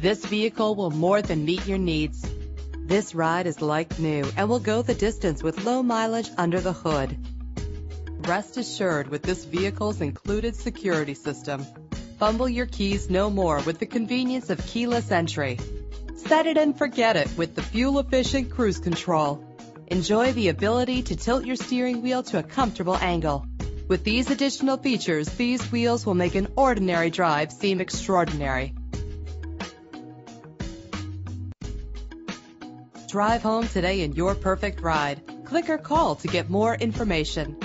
This vehicle will more than meet your needs. This ride is like new and will go the distance with low mileage under the hood. Rest assured with this vehicle's included security system. Fumble your keys no more with the convenience of keyless entry. Set it and forget it with the fuel-efficient cruise control. Enjoy the ability to tilt your steering wheel to a comfortable angle. With these additional features, these wheels will make an ordinary drive seem extraordinary. Drive home today in your perfect ride. Click or call to get more information.